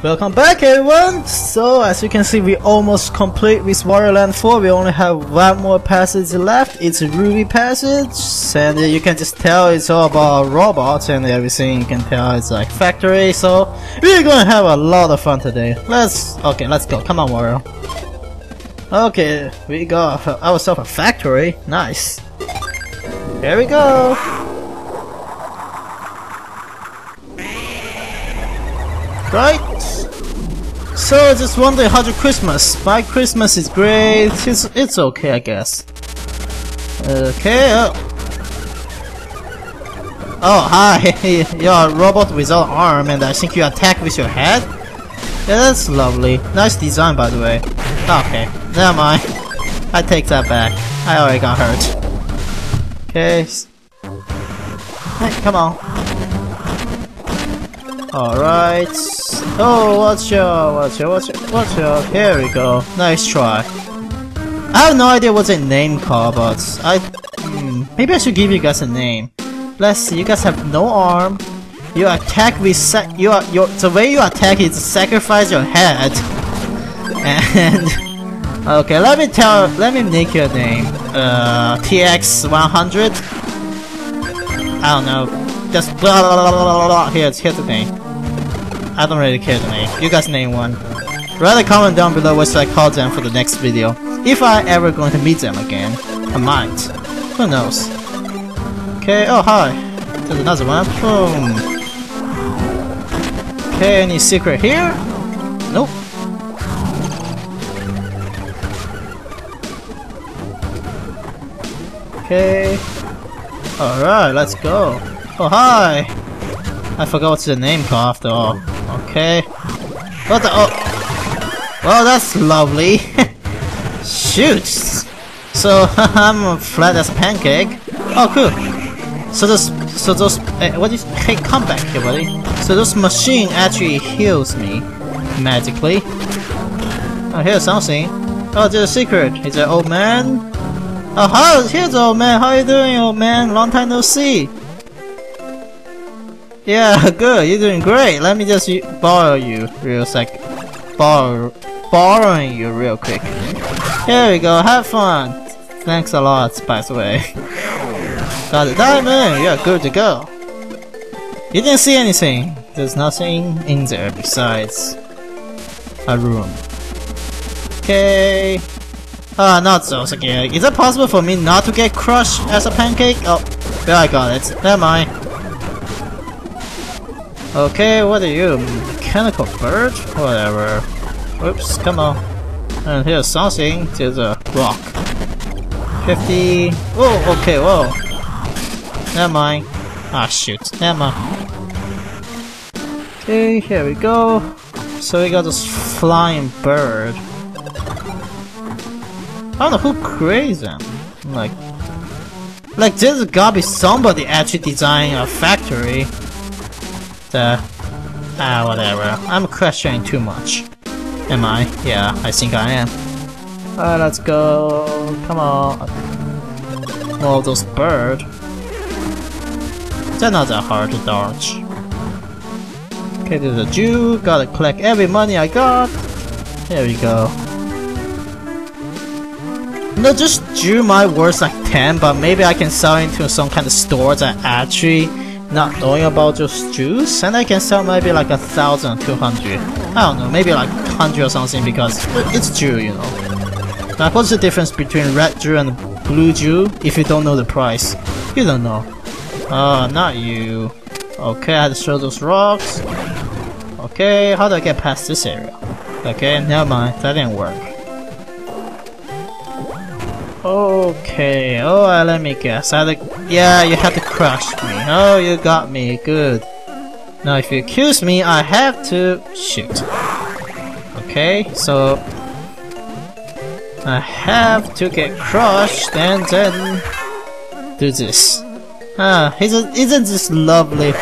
Welcome back everyone! So as you can see we almost complete with Wario Land 4, we only have one more passage left, it's Ruby Passage and you can just tell it's all about robots and everything, you can tell it's like factory so we're gonna have a lot of fun today. Let's, okay let's go, come on Wario. Okay, we got ourselves a factory, nice. Here we go! Right? So just wondering how's your Christmas? My Christmas is great. It's it's okay, I guess. Okay. Oh, oh hi. You're a robot without arm, and I think you attack with your head. Yeah, that's lovely. Nice design, by the way. Okay, never mind. I take that back. I already got hurt. Okay. Hey, come on. Alright. Oh, watch out, watch out, watch out, watch out. Here we go. Nice try. I have no idea what's a name called, but I... Hmm, maybe I should give you guys a name. Let's see, you guys have no arm. You attack with sac- you are, your, the way you attack is sacrifice your head. And... Okay, let me tell- let me make your name. Uh, TX100? I don't know. Just blah blah blah blah blah. Here's here's the name. I don't really care the name. You guys name one. Write a comment down below what should I call them for the next video. If I ever going to meet them again, I might. Who knows? Okay. Oh hi. There's another one. Boom. Okay. Any secret here? Nope. Okay. Alright, let's go. Oh, hi! I forgot what's the name called after all. Okay. What the- oh! Well, that's lovely! Shoot! So, I'm flat as a pancake. Oh, cool! So those- so those- uh, what is- hey, come back here, buddy. So this machine actually heals me. Magically. Oh, here's something. Oh, there's a secret. He's an old man. Oh, hi! Here's old man. How you doing, old man? Long time no see. Yeah, good. You're doing great. Let me just borrow you real sec. Borrow, borrowing you real quick. Here we go. Have fun. Thanks a lot, by the way. Got the diamond. You're good to go. You didn't see anything. There's nothing in there besides a room. Okay. Ah, uh, not those again. Is it possible for me not to get crushed as a pancake? Oh, there I got it. Never mind. Okay, what are you? Mechanical bird? Whatever. Oops, come on. And here's something. There's a rock. 50. Oh, okay, whoa. Never mind. Ah, shoot. Never mind. Okay, here we go. So we got this flying bird. I don't know who creates them. Like, like there's gotta be somebody actually designing a factory the... Ah, whatever. I'm questioning too much. Am I? Yeah, I think I am. Alright, let's go. Come on. Of those birds. They're not that hard to dodge. Okay, there's a Jew. Gotta collect every money I got. There we go. No, just Jew might worth like 10, but maybe I can sell into some kind of store that actually not knowing about those juice, and I can sell maybe like a thousand, two hundred. I don't know, maybe like hundred or something because it's Jew, you know. Like, what's the difference between red Jew and blue Jew if you don't know the price? You don't know. Oh, not you. Okay, I had to show those rocks. Okay, how do I get past this area? Okay, never mind, that didn't work. Okay, oh, uh, let me guess. I had yeah, you had to crush me. Oh, you got me, good. Now if you accuse me, I have to shoot. Okay, so I have to get crushed and then do this. Ah, isn't, isn't this lovely?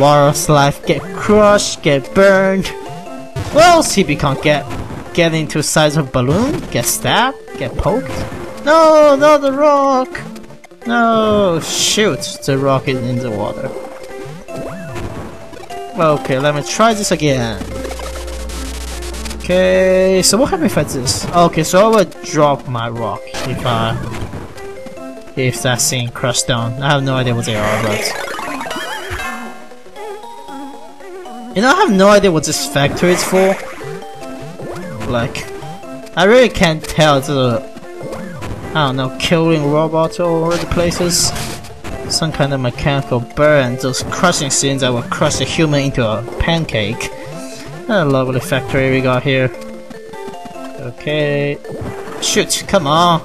Wario's life get crushed, get burned. Well, if can't get get into size of balloon, get stabbed, get poked. No, not the rock! No, shoot, the rock is in the water. Okay, let me try this again. Okay, so what happens if I this? Okay, so I would drop my rock if I if that thing crushed down. I have no idea what they are, but you know, I have no idea what this factory is for. Like, I really can't tell the I don't know, killing robots all over the places. Some kind of mechanical burn, those crushing scenes that will crush a human into a pancake. A lovely factory we got here. Okay. Shoot, come on.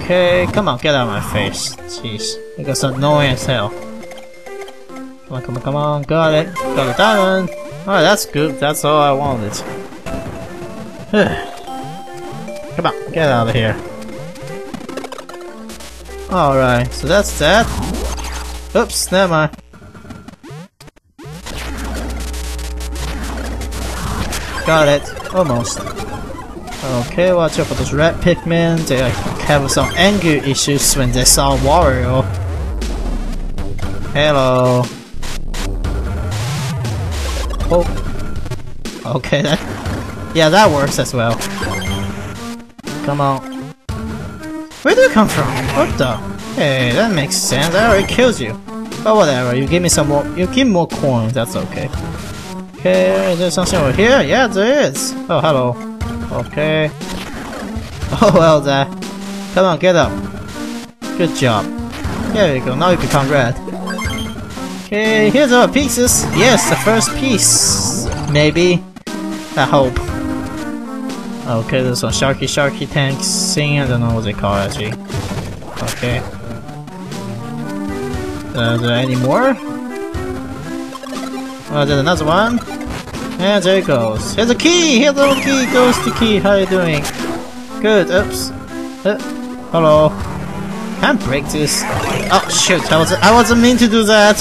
Okay, come on, get out of my face. Jeez, you got some annoying as hell. Come on, come on, come on, got it. Got a diamond. Alright, that's good, that's all I wanted. come on, get out of here. Alright, so that's that. Oops, never mind. Got it. Almost. Okay, watch out for those red Pikmin. They have some anger issues when they saw Wario. Hello. Oh. Okay, that... Yeah, that works as well. Come on. Where do you come from? What the? Hey, that makes sense. That already kills you. But whatever, you give me some more- you give me more coins, that's okay. Okay, is there something over here? Yeah, there is. Oh, hello. Okay. Oh, well there. Come on, get up. Good job. There we go, now you become red. Okay, here's our pieces. Yes, the first piece. Maybe. I hope. Okay, there's some Sharky Sharky tanks thing. I don't know what they call it actually. Okay. Uh, there any more? Oh, there's another one. And there it goes. Here's a key! Here's a little key! Goes the key. How are you doing? Good. Oops. Uh, hello. Can't break this. Oh shoot! I wasn't, I wasn't mean to do that.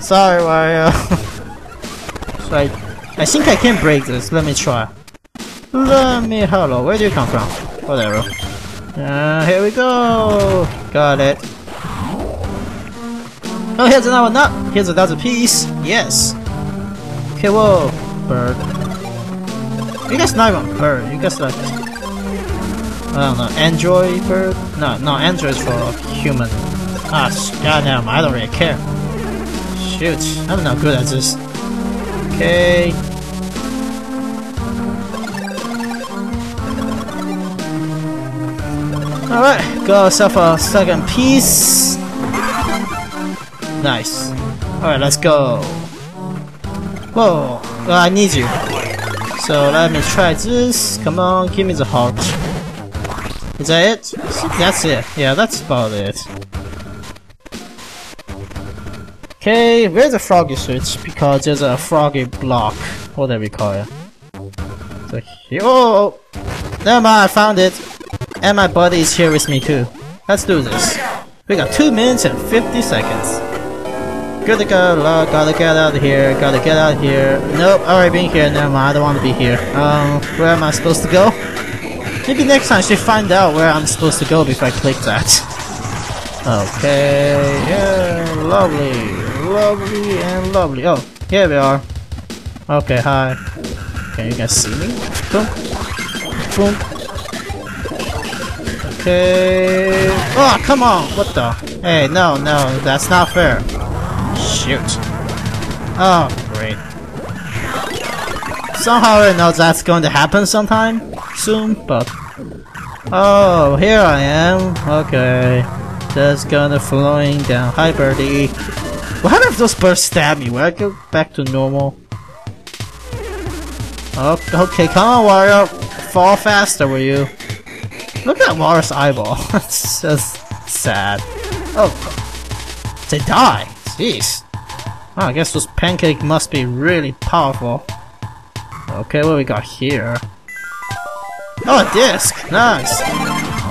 Sorry, Wario. so I I think I can break this. Let me try. Let me. Hello. Where do you come from? Whatever. Uh, here we go. Got it. Oh, here's another one. No, here's another piece. Yes. Okay, whoa, bird. You guys not even bird. You guys like I don't know, android bird? No, no, android for human. Ah, goddamn, I don't really care. Shoot, I'm not good at this. Okay. Alright, got ourselves a second piece. Nice. Alright, let's go. Whoa, well, I need you. So let me try this. Come on, give me the heart. Is that it? That's it. Yeah, that's about it. Okay, where's the froggy switch? Because there's a froggy block, whatever we call it. So here. Oh, oh, never mind, I found it. And my buddy is here with me too. Let's do this. We got 2 minutes and 50 seconds. Good to go, gotta get out of here, gotta get out of here. Nope, already been here, never mind, I don't want to be here. Um, where am I supposed to go? Maybe next time I should find out where I'm supposed to go before I click that. Okay, yeah, lovely, lovely, and lovely. Oh, here we are. Okay, hi. Can you guys see me? Boom. Boom. Okay. Oh, come on! What the? Hey, no, no, that's not fair. Shoot. Oh, great. Somehow I know that's going to happen sometime soon, but... Oh, here I am. Okay. Just gonna flowing down. Hi, birdie. What happens if those birds stab me? Will I go back to normal? Oh, okay, come on, Wario. Fall faster, will you? Look at Wario's eyeball. That's just sad. Oh, they die. Jeez. Oh, I guess those pancake must be really powerful. Okay, what we got here? Oh, a disc! Nice!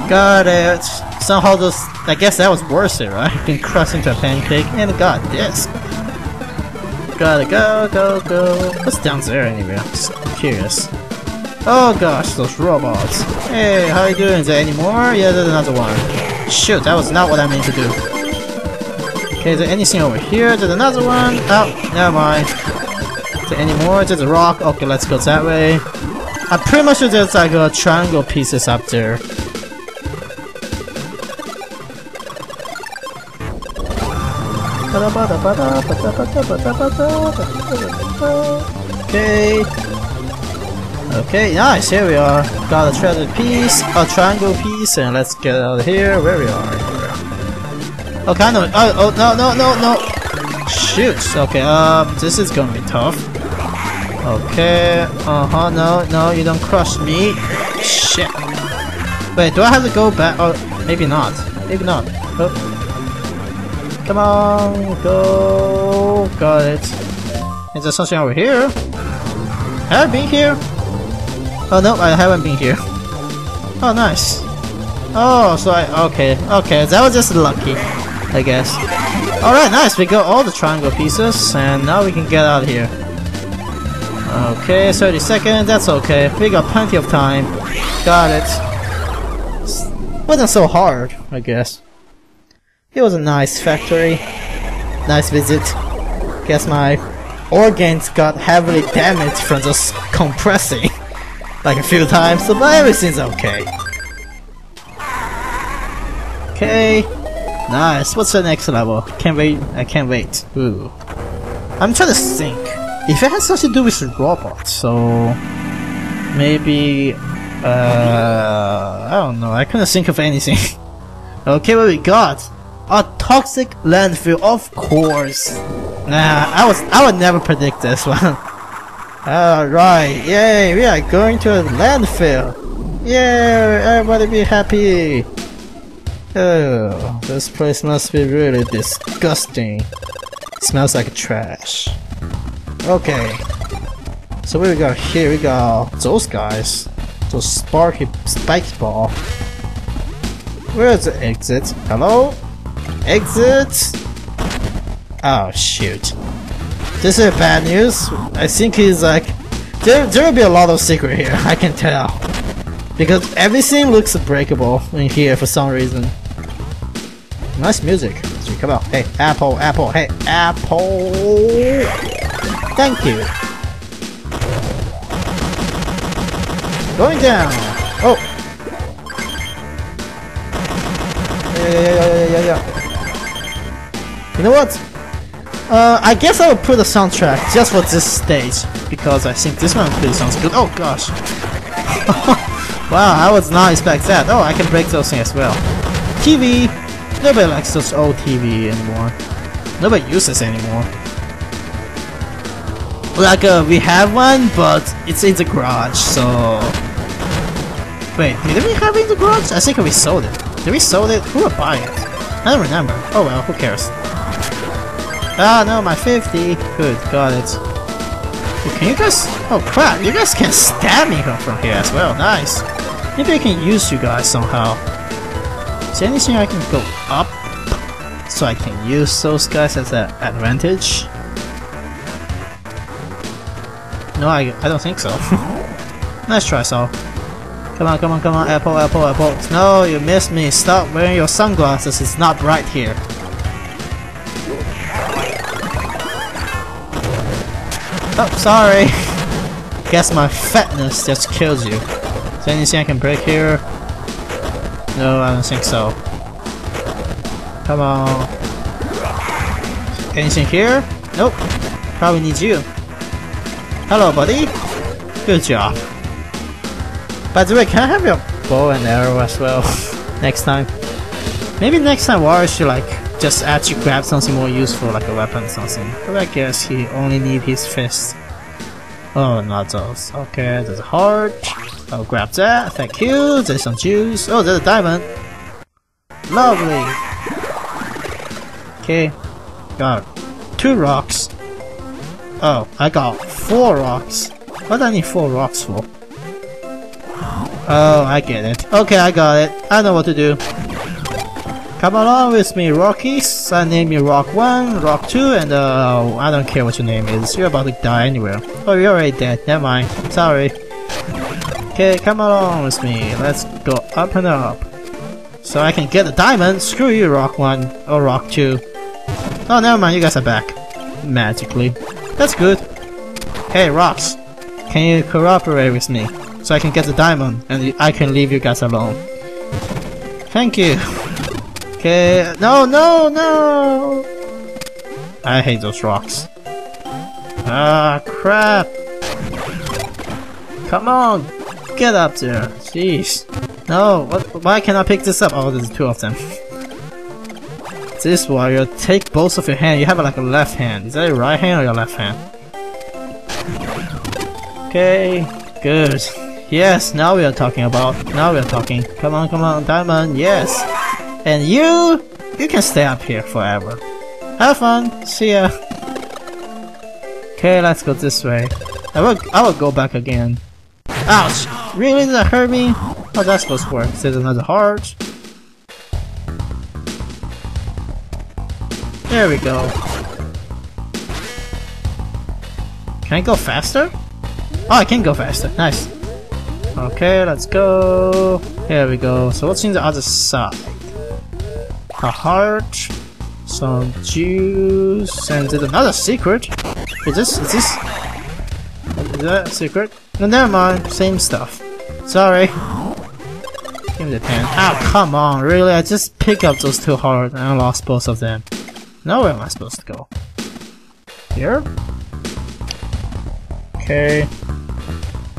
Got it! Somehow those... I guess that was worth it, right? Being crushed into a pancake and got a disc. Gotta go, go, go. What's down there anyway? I'm just curious. Oh gosh, those robots. Hey, how are you doing? Is there any more? Yeah, there's another one. Shoot, that was not what I meant to do. Okay, is there anything over here? There's another one. Oh, never mind. Is there any more? There's a rock. Okay, let's go that way. I'm pretty much sure there's like a triangle pieces up there. Okay. Okay, nice, here we are. Got a treasure piece, a triangle piece, and let's get out of here. Where we are. Okay, I know. Oh, oh, no, no, no, no. Shoot. Okay, um, this is gonna be tough. Okay, uh-huh, no, no, you don't crush me. Shit. Wait, do I have to go back? Oh, maybe not. Maybe not. Oh. Come on, go. Got it. Is there something over here? I've been here? Oh no, I haven't been here. Oh, nice. Oh, so I... Okay, okay, that was just lucky, I guess. Alright, nice, we got all the triangle pieces, and now we can get out of here. Okay, 30 seconds, that's okay. We got plenty of time. Got it. Wasn't so hard, I guess. It was a nice factory. Nice visit. Guess my organs got heavily damaged from just compressing. Like a few times, so but everything's okay. Okay. Nice. What's the next level? Can't wait. I can't wait. Ooh. I'm trying to think. If it has something to do with robots, so maybe uh I don't know. I couldn't think of anything. okay, what we got? A toxic landfill, of course. Nah, I was I would never predict this one. Alright, yay, we are going to a landfill. Yay, everybody be happy. Oh, this place must be really disgusting. smells like trash. Okay. So what we got here? We got those guys. Those sparky spike ball. Where's the exit? Hello? Exit? Oh shoot. This is bad news. I think he's like there there will be a lot of secret here, I can tell. Because everything looks breakable in here for some reason. Nice music. Come on. Hey, Apple, Apple, hey, Apple Thank you. Going down. Oh. Yeah, yeah, yeah, yeah, yeah, yeah. You know what? Uh, I guess I will put a soundtrack just for this stage because I think this one really sounds good. Oh gosh! wow, I was not expect that. Oh, I can break those things as well. TV. Nobody likes those old TV anymore. Nobody uses anymore. Like uh, we have one, but it's in the garage, so. Wait, did we have it in the garage? I think we sold it. Did we sold it? Who would buy it? I don't remember. Oh well, who cares? Ah, no, my 50. Good, got it. Oh, can you guys... Oh, crap, you guys can stab me from here as well. Nice. Maybe I can use you guys somehow. Is there anything I can go up? So I can use those guys as an advantage? No, I, I don't think so. nice try, Saul. Come on, come on, come on, apple, apple, apple. No, you missed me. Stop wearing your sunglasses. It's not bright here. Oh, sorry. Guess my fatness just kills you. Is there anything I can break here? No, I don't think so. Come on. Anything here? Nope. Probably needs you. Hello, buddy. Good job. By the way, can I have your bow and arrow as well? next time. Maybe next time Wario should like just actually grab something more useful like a weapon or something. But I guess he only need his fist. Oh, not those. Okay, there's a heart. I'll grab that. Thank you. There's some juice. Oh, there's a diamond. Lovely. Okay. Got two rocks. Oh, I got four rocks. What do I need four rocks for? Oh, I get it. Okay, I got it. I know what to do. Come along with me, Rockies. I name you Rock 1, Rock 2, and uh, I don't care what your name is. You're about to die anyway. Oh, you're already dead. Never mind. Sorry. Okay, come along with me. Let's go up and up. So I can get the diamond. Screw you, Rock 1 or Rock 2. Oh, never mind. You guys are back. Magically. That's good. Hey, Rocks! Can you cooperate with me? So I can get the diamond, and I can leave you guys alone. Thank you! Okay, no, no, no! I hate those rocks. Ah, crap! Come on! Get up there! Jeez! No, what, why can't I pick this up? Oh, there's two of them. this Wario, take both of your hands. You have like a left hand. Is that your right hand or your left hand? Okay, good. Yes, now we are talking about. Now we are talking. Come on, come on, diamond. Yes. And you, you can stay up here forever. Have fun. See ya. Okay, let's go this way. I will. I will go back again. Ouch! Really? That hurt me? How's that supposed to work? There's another heart. There we go. Can I go faster? Oh, I can go faster. Nice. Okay, let's go. Here we go. So what's in the other side? A heart, some juice, and there's another secret. Is this? Is this? Is that a secret? No, never mind. Same stuff. Sorry. Give me the pen. Oh, come on. Really? I just picked up those two hearts and I lost both of them. Now where am I supposed to go? Here? Okay.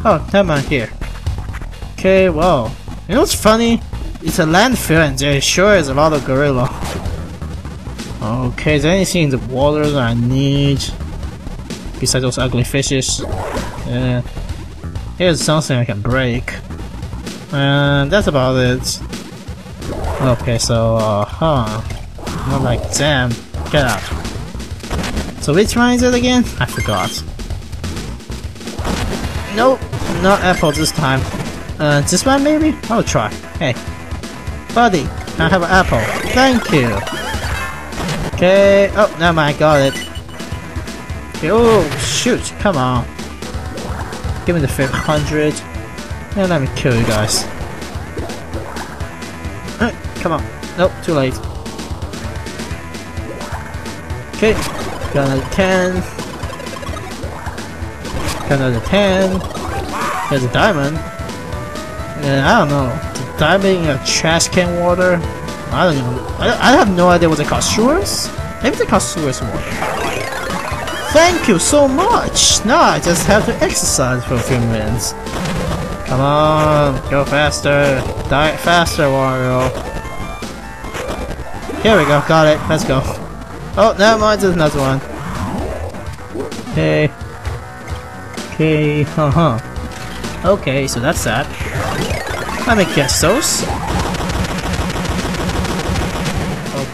Oh, never mind. Here. Okay, well. You know what's funny? It's a landfill and there sure is a lot of gorilla. Okay, is there anything in the water that I need? Besides those ugly fishes? Yeah. Here's something I can break. And that's about it. Okay, so, uh, huh. Not like them. Get out. So which one is it again? I forgot. Nope, not apple this time. Uh, this one maybe? I'll try. Hey. Buddy, I have an apple? Thank you. Okay, oh, never mind, got it. Okay, oh, shoot, come on. Give me the 500. And let me kill you guys. Uh, come on. Nope, too late. Okay, got another 10. Got another 10. There's a diamond. I don't know. Diamond in a trash can water? I don't know. I, I have no idea what they call sewers? Maybe they call sewers water. Thank you so much! Now I just have to exercise for a few minutes. Come on, go faster. Die faster, Wario. Here we go, got it. Let's go. Oh, never mind, there's another one. Okay. Okay, uh-huh. Okay, so that's that. Let me guess those.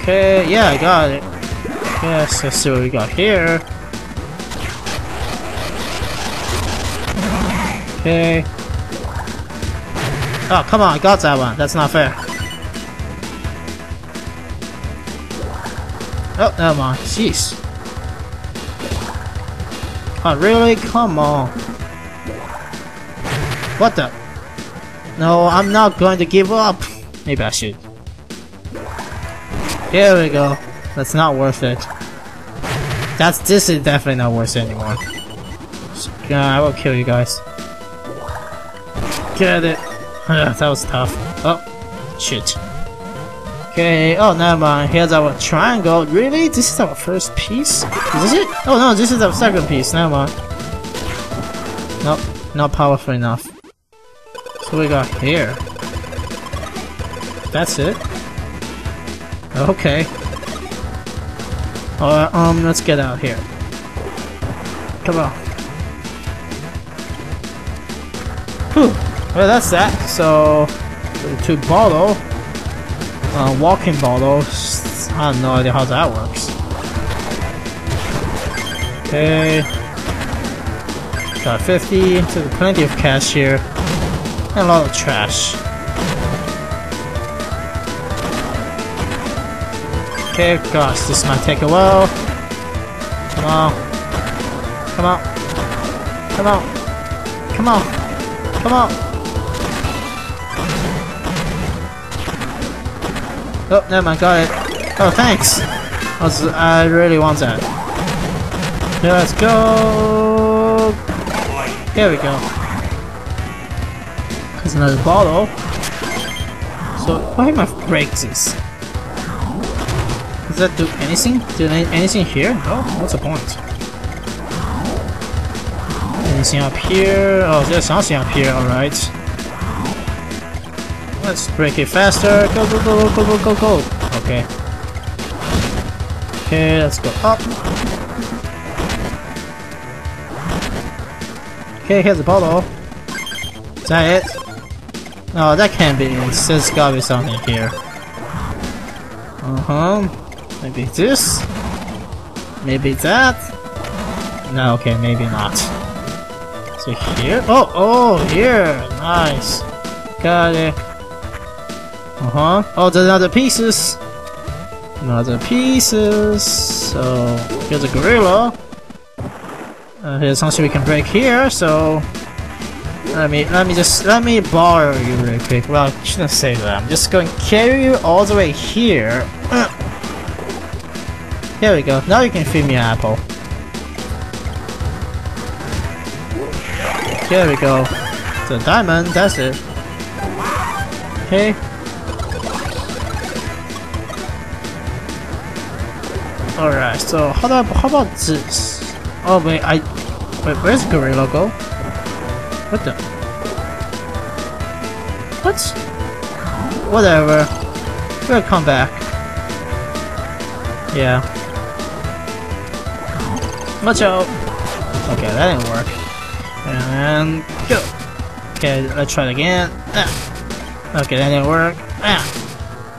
Okay, yeah, I got it. Yes, let's see what we got here. Okay. Oh, come on, I got that one. That's not fair. Oh, never mind. Jeez. Oh, really? Come on. What the? No, I'm not going to give up. Maybe I should. Here we go. That's not worth it. That's this is definitely not worth it anymore. So, yeah, I will kill you guys. Get it. that was tough. Oh, shit. Okay, oh never mind. Here's our triangle. Really? This is our first piece? Is this it? Oh no, this is our second piece. Never mind. Nope, not powerful enough. So we got here. That's it. Okay. Alright, um, let's get out here. Come on. Whew. Well, that's that. So, to bottle, uh, walking bottles, I have no idea how that works. Okay. Got 50, so plenty of cash here. A lot of trash. Okay, gosh, this might take a while. Come on. Come on. Come on. Come on. Come on. Oh, no, mind, got it. Oh, thanks! I, was, I really want that. let's go. Here we go. Another bottle. So why am I break this? Does that do anything? Do anything here? No? What's the point? Anything up here? Oh, there's something up here, alright. Let's break it faster. Go, go, go, go, go, go, go. Okay. Okay, let's go up. Okay, here's the bottle. Is that it? No, that can't be it. There's gotta be something here. Uh-huh. Maybe this? Maybe that? No, okay, maybe not. So here? Oh, oh, here! Nice! Got it. Uh-huh. Oh, there's another pieces! Another pieces! So, here's a gorilla. Uh, here's something we can break here, so... Let me, let me just, let me borrow you real quick. Well, I shouldn't say that. I'm just going to carry you all the way here. Uh. Here we go. Now you can feed me an apple. Here we go. The diamond, that's it. Okay. Alright, so how about, how about this? Oh wait, I... Wait, where's Gorilla go? What the? What? Whatever. We'll come back. Yeah. Watch out! Okay, that didn't work. And go! Okay, let's try it again. Ah. Okay, that didn't work. Ah.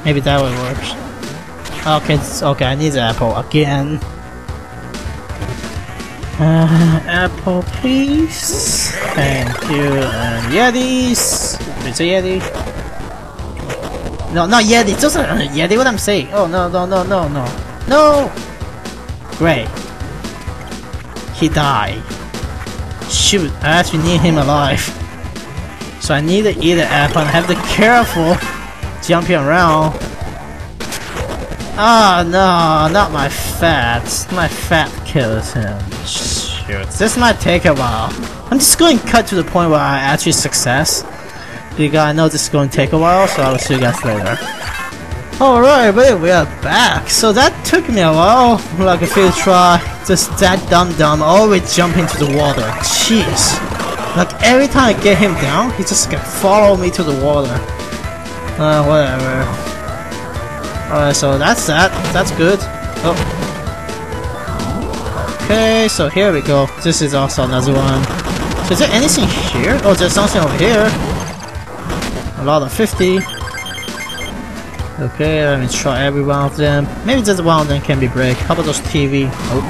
Maybe that one works. Okay, okay, I need the apple again. Uh, apple, please. Thank you. And Yetis. It's a Yeti. No, not Yeti. Just a Yeti. What I'm saying? Oh no, no, no, no, no, no. Great. He died. Shoot! I actually need him alive. So I need to eat the apple and have to be careful jumping around. Ah, oh, no, not my fat. My fat kills him. This might take a while. I'm just going to cut to the point where I actually success. Because I know this is going to take a while, so I will see you guys later. Alright, but we are back. So that took me a while, like a few try. Just that dumb dumb always jump into the water. Jeez. Like every time I get him down, he just gonna follow me to the water. Uh, whatever. Alright, so that's that. That's good. Oh. Okay, so here we go. This is also another one. So is there anything here? Oh, there's something over here. A lot of 50. Okay, let me try every one of them. Maybe just one of them can be break. How about those TV? Oh.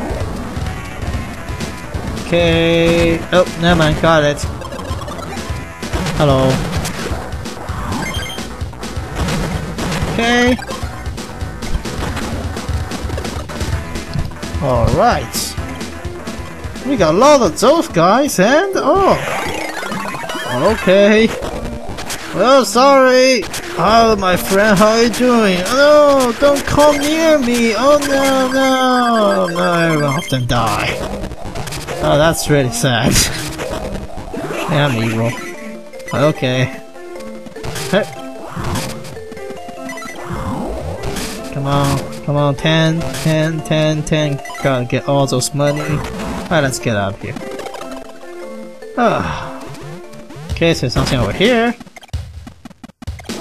Okay. Oh, never mind. Got it. Hello. Okay. Alright. We got a lot of those guys and oh. Okay. Well, sorry. How, my friend, how are you doing? Oh, no, don't come near me. Oh, no, no. No, everyone often die. Oh, that's really sad. yeah, I'm evil. Okay. Hey. Come on, come on, 10, 10, 10, 10. Gotta get all those money. Alright, let's get out of here. Ah. Okay, so something over here.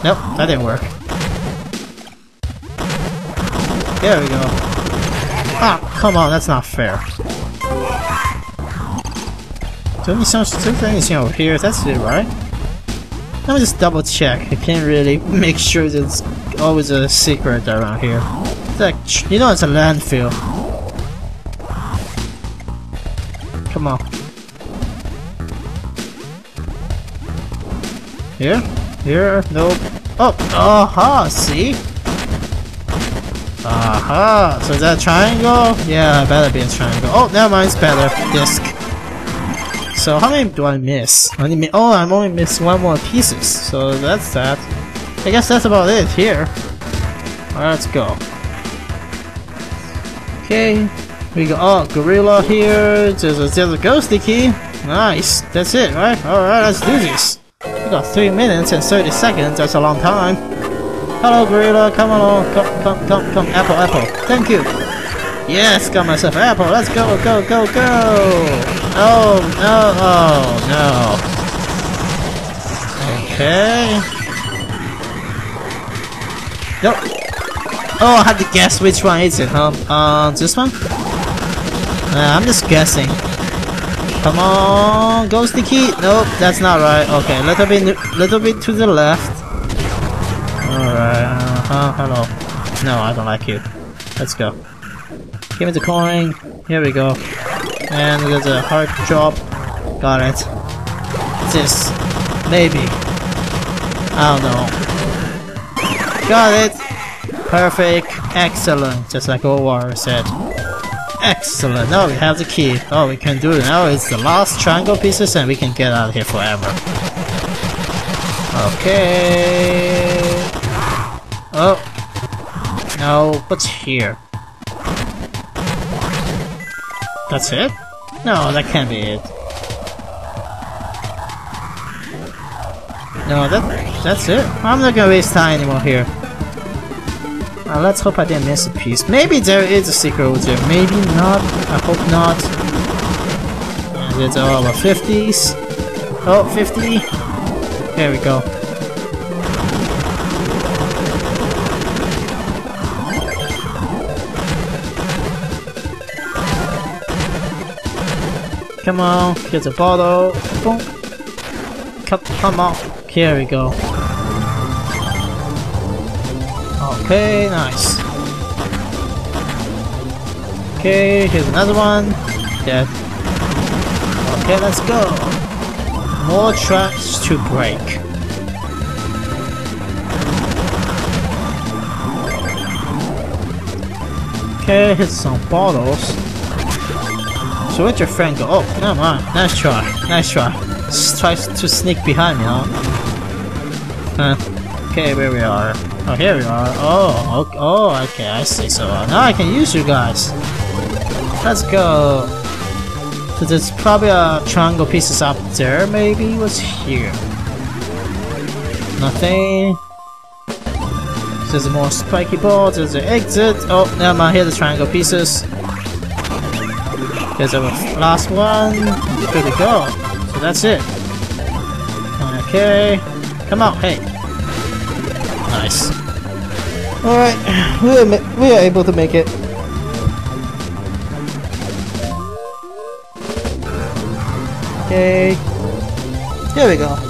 Nope, that didn't work. There we go. Ah, come on, that's not fair. Do me some anything over here? That's it, right? Let me just double check. I can't really make sure there's always a secret around here. It's like, you know it's a landfill. Here? Here? Nope. Oh! Aha! See? Aha! So is that triangle? Yeah, better be a triangle. Oh, never mind, it's better. Disc. So how many do I miss? I only oh, I'm only missing one more pieces. So that's that. I guess that's about it here. Let's go. Okay. We got oh gorilla here. There's a there's a ghosty key. Nice. That's it, right? Alright, let's do this. We got 3 minutes and 30 seconds. That's a long time. Hello, Gorilla. Come along. Come, come, come, come. Apple, apple. Thank you. Yes, got myself an apple. Let's go, go, go, go. Oh, no, oh, no. Okay. Nope. Oh, I have to guess which one is it, huh? Uh, this one? Uh, I'm just guessing. Come on, ghosty key. Nope, that's not right. Okay, little bit, little bit to the left. Alright, uh huh, hello. No, I don't like you. Let's go. Give me the coin. Here we go. And there's a heart drop. Got it. This. Maybe. I don't know. Got it! Perfect. Excellent. Just like War said. Excellent. Now we have the key. Oh, we can do. Now it's the last triangle pieces and we can get out of here forever. Okay. Oh. No, what's here? That's it? No, that can't be it. No, that that's it. I'm not gonna waste time anymore here. Uh, let's hope I didn't miss a piece. Maybe there is a secret over there. Maybe not. I hope not. And it's all the 50s. Oh, 50. There we go. Come on, get a bottle. Boom. Come, come on. Here we go. Okay, nice. Okay, here's another one. Dead. Okay, let's go. More tracks to break. Okay, here's some bottles. So where'd your friend go? Oh, never mind. Nice try. Nice try. Just tries to sneak behind me, huh? Huh. Okay, where we are. Oh, here we are. Oh, okay. oh, okay, I see. So uh, now I can use you guys. Let's go. So there's probably a triangle pieces up there, maybe? What's here? Nothing. There's more spiky balls, there's an exit. Oh, never mind, here's the triangle pieces. Here's our last one. Good to go. So that's it. Okay. Come out, hey. Nice. Alright, we are, we are able to make it. Okay. Here we go.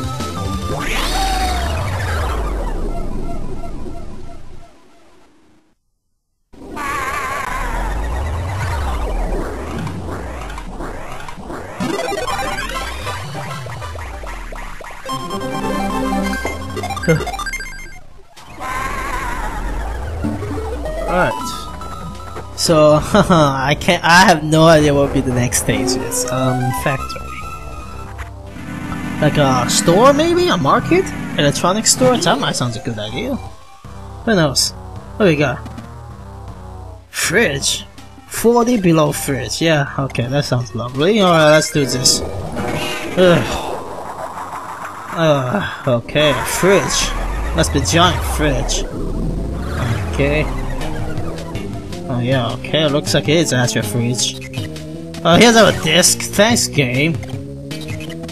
I can't- I have no idea what will be the next stage is. Um, factory. Like a store maybe? A market? Electronic store? That might sound a good idea. Who knows? What we got? Fridge. 40 below fridge. Yeah, okay, that sounds lovely. Alright, let's do this. Ugh. Uh, okay, fridge. Must be giant fridge. Okay. Oh yeah, okay, looks like it is actually a fridge. Oh, here's our disc. Thanks, game.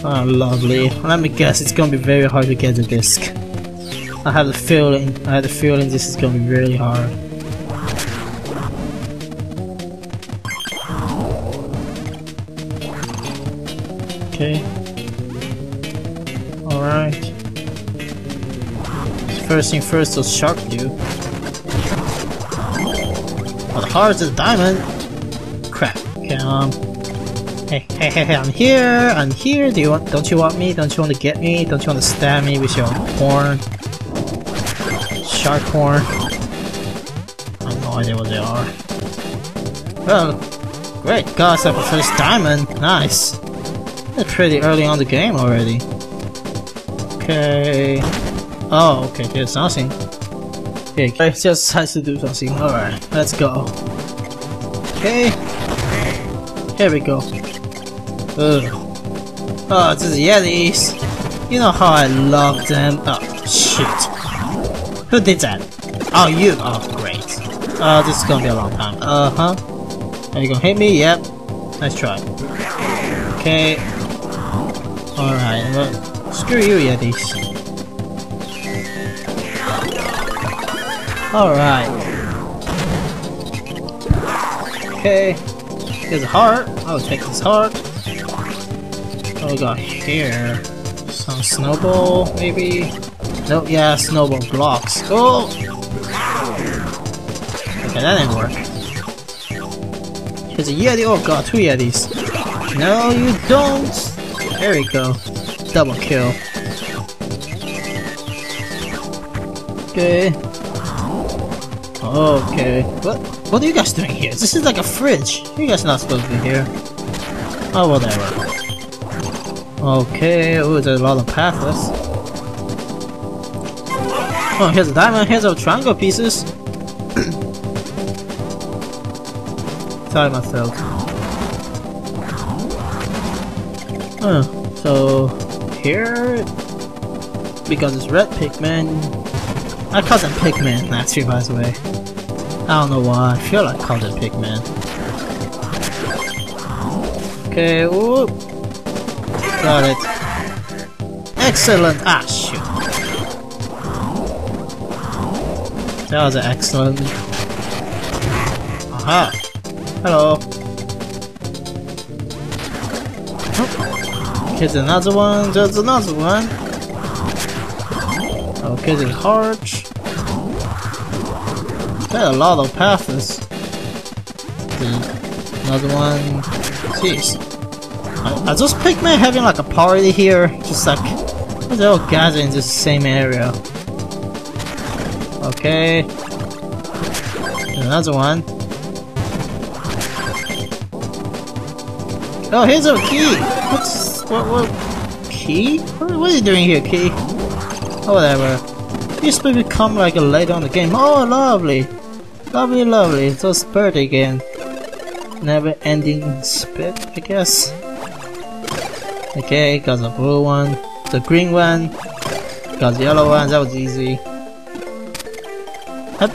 Oh, lovely. Let me guess, it's gonna be very hard to get the disc. I have the feeling, I have the feeling this is gonna be really hard. Okay. Alright. First thing first, those shark do. Oh, the heart is diamond! Crap. Okay, um... Hey, hey, hey, hey, I'm here! I'm here! Do you want- don't you want me? Don't you want to get me? Don't you want to stab me with your horn? Shark horn? I have no idea what they are. Well, great, got a first diamond! Nice! That's pretty early on the game already. Okay... Oh, okay, there's nothing. Okay, just has to do something. Alright, let's go. Okay. Here we go. Ugh. Oh, this is Yetis. You know how I love them. Oh, shoot. Who did that? Oh, you. Oh, great. Oh, this is gonna be a long time. Uh-huh. Are you gonna hit me? Yep. Nice try. Okay. Alright, well, screw you, Yetis. Alright. Okay. Here's a heart. I'll take this heart. What we got here? Some snowball, maybe? Nope, yeah, snowball blocks. Oh! Okay, that didn't work. Here's a Yeti. Oh god, two Yetis. No, you don't! There we go. Double kill. Okay. Okay. What what are you guys doing here? This is like a fridge. You guys not supposed to be here. Oh whatever. Okay, oh there's a lot of pathless. Oh here's a diamond, here's a triangle pieces. Sorry myself. Huh, so here because it's red Pikmin. I call them Pikmin actually by the way. I don't know why, I feel like called it Pikmin. Okay, whoop. Got it. Excellent! Ah, shoot. That was excellent. Aha! Hello. Here's another one, there's another one. Okay, the heart. Got a lot of paths. Another one. Jeez. Are those Pikmin having like a party here? Just like, they're all gathered in the same area. Okay. Another one. Oh, here's a key! What's... what, what... Key? What, what are you doing here, key? Oh, whatever. You supposed to come like a later on the game. Oh, lovely! Lovely, lovely. Those bird again. Never ending spit, I guess. Okay, got the blue one, the green one, got the yellow one, that was easy. Hup.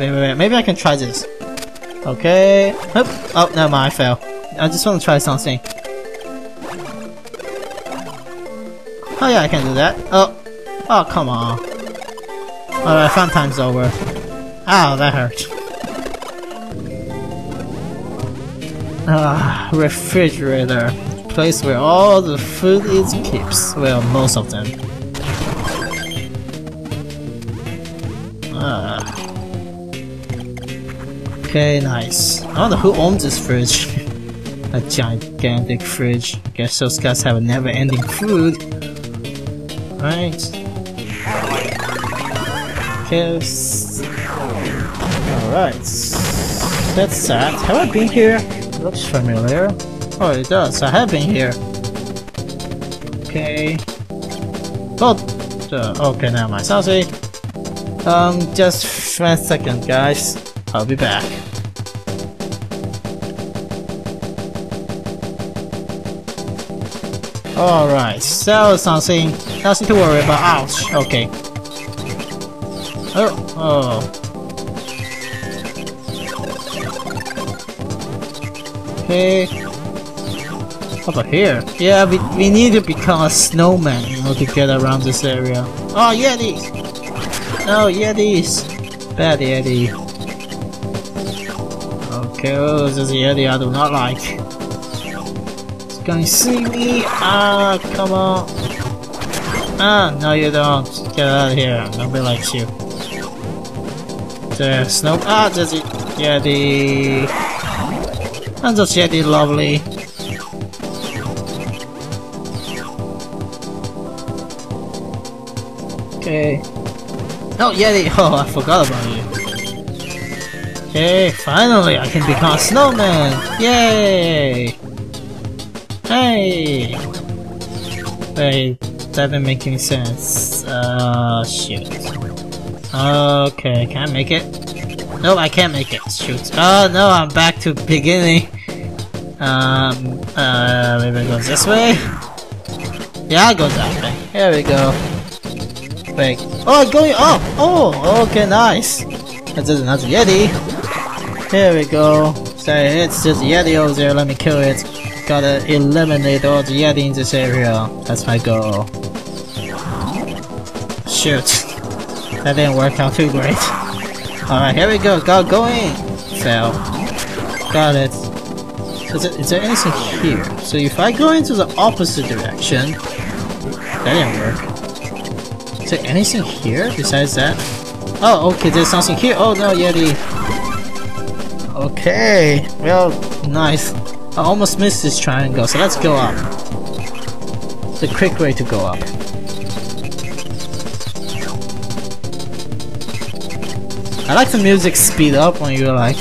Wait, wait, wait, maybe I can try this. Okay, Hup. oh, no, mind, I fell. I just want to try something. Oh yeah, I can do that. Oh, oh, come on. Alright, fun time's over. Ow, that hurt. Ah, refrigerator place where all the food is keeps. Well, most of them. Ah. Okay, nice. I wonder who owns this fridge. A gigantic fridge. Guess those guys have a never-ending food. Right. Yes. Alright. That's that. Have I been here? Looks familiar. Oh, it does. I have been here. Okay. Oh, uh, okay, now my sausage. Um, just one second, guys. I'll be back. Alright, so something, nothing to worry about. Ouch, okay. Oh, oh. Okay. Over here? Yeah, we, we need to become a snowman, you know, to get around this area. Oh, Yetis! No, Yetis! Bad Yeti. Okay, oh, this is a Yeti I do not like. It's going to see me! Ah, come on! Ah, no you don't. Get out of here. Nobody likes you. The snow- Ah, there's a Yeti! And this Yeti lovely. Okay. Oh, Yeti! Oh, I forgot about you. Okay, finally I can become a snowman! Yay! Hey! Wait, that didn't make any sense. Uh, shoot. Okay, can I make it? No, I can't make it. Shoot. Oh no, I'm back to beginning. Um, uh, maybe it goes this way? Yeah, I go that way. Here we go. Wait. Oh, going up! Oh, okay, nice. That's just another Yeti. Here we go. So it's just Yeti over there, let me kill it. Gotta eliminate all the Yeti in this area. That's my goal. Shoot. That didn't work out too great. Alright, here we go. Got going. Fail. Got it. Is, it. is there anything here? So if I go into the opposite direction, that didn't work. Is there anything here besides that? Oh, okay, there's something here. Oh no, Yeti. Okay, well, nice. I almost missed this triangle, so let's go up. It's a quick way to go up. I like the music speed up when you're like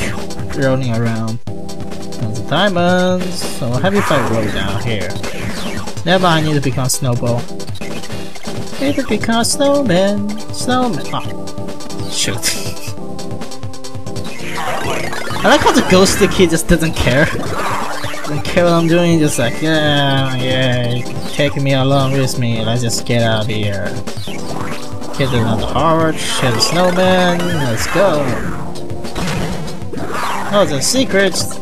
rolling around. There's the diamonds. So how if I roll down here? Never I need to become snowball. Need to become snowman. Snowman. Oh. Shoot. I like how the ghosty kid just doesn't care. Doesn't care what I'm doing, just like, yeah, yeah, take me along with me, let's just get out of here. Get another heart, hit a snowman, let's go. Oh, the secrets!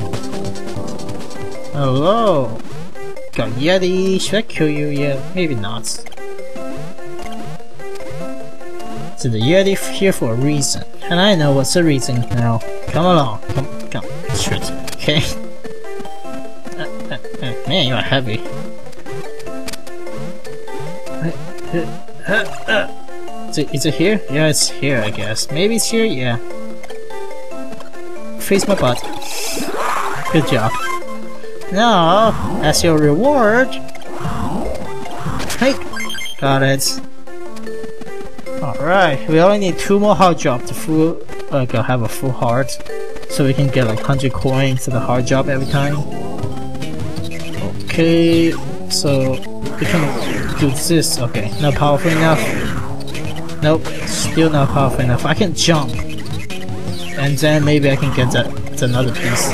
Hello! Got Yeti, should I kill you? Yeah, maybe not. So the Yeti here for a reason, and I know what's the reason now. Come along, come, come, shoot, okay? Man, you are heavy. Is it, is it here? Yeah, it's here, I guess. Maybe it's here? Yeah. Face my butt. Good job. Now, as your reward... Hey! Got it. Alright, we only need two more hard job to full, like, uh, have a full heart. So we can get like 100 coins to the hard job every time. Okay, so we can do this. Okay, not powerful enough. Nope, still not powerful enough. I can jump. And then maybe I can get that another piece.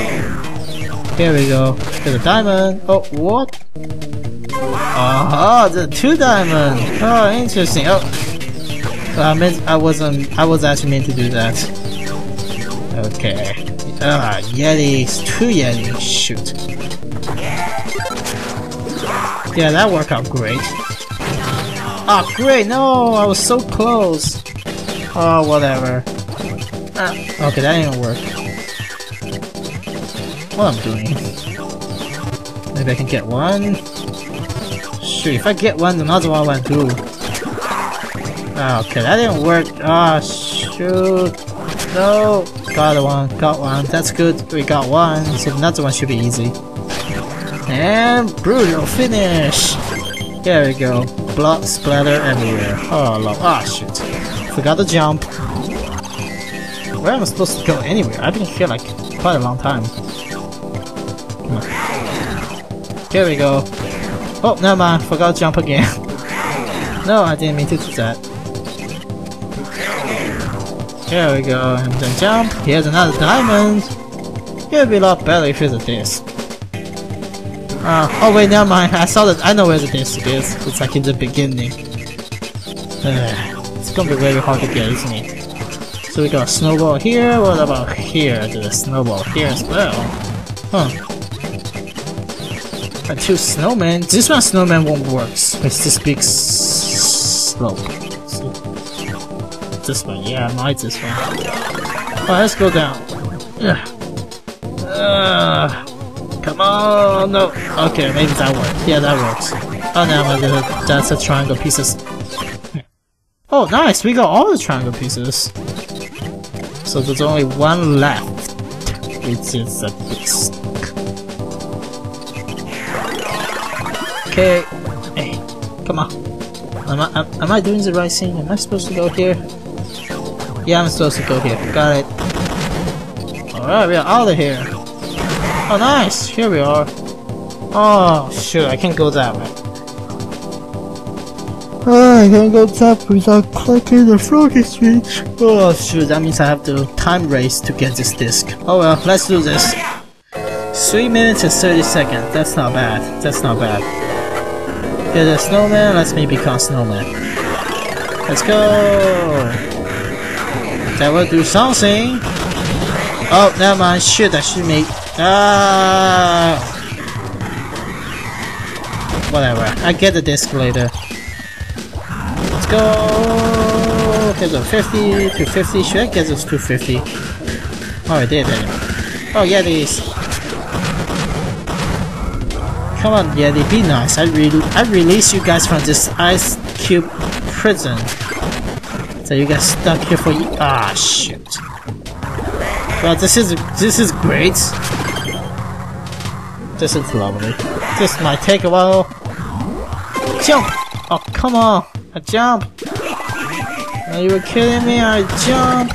Here we go. Get a diamond. Oh, what? Aha, the two diamond. Oh, interesting. Oh, I meant I wasn't. I was actually meant to do that. Okay. Ah, Yetis. Two Yetis. Shoot. Yeah, that worked out great. Ah, oh, great! No, I was so close. Oh, whatever. Ah, okay, that didn't work. What I'm doing? Maybe I can get one. Shoot, if I get one, another one went through. Ah, okay, that didn't work. Ah, oh, shoot. No. Got one. Got one. That's good. We got one. So another one should be easy. And brutal finish. There we go. Blood splatter everywhere. Oh, love. Ah, shit. Forgot to jump. Where am I supposed to go anywhere? I've been here like quite a long time. Here we go. Oh, never mind. Forgot to jump again. no, I didn't mean to do that. Here we go. And then jump. Here's another diamond. It'd be a lot better if it's a disc. Uh, oh wait, never mind. I saw that. I know where the disc is. It's like in the beginning. Uh, it's gonna be very hard to get, isn't it? So we got a snowball here. What about here? There's a snowball here as well. Huh. And two snowmen. This one snowman won't work. It's this big slope. This one, yeah, I might this one. Alright, let's go down. Yeah. Uh, On, no. Okay, maybe that works. Yeah, that works. Oh, no, that's a triangle pieces. Oh, nice! We got all the triangle pieces. So there's only one left, which is a disc. Okay. Hey, come on. Am I, am I doing the right thing? Am I supposed to go here? Yeah, I'm supposed to go here. Got it. Alright, we are out of here. Oh, nice! Here we are. Oh, shoot, I can't go that way. Oh, I can't go that without clicking the floating switch. Oh, shoot, that means I have to time race to get this disc. Oh well, let's do this. Three minutes and 30 seconds. That's not bad. That's not bad. Here's a snowman. Let's me become snowman. Let's go. That will do something. Oh, never mind. Shit, I should make. Ah. Whatever. I get the disc later. Let's go. Here's a 50 to 50. Should I get this to 50? Oh, I did. Oh, yeah, these. Come on, Yeti, be nice. I re I release you guys from this ice cube prison. So you guys stuck here for. Ah, shit. Well, this is this is great. This is lovely. This might take a while. Jump! Oh, come on! I jump! Are you kidding me? I jump!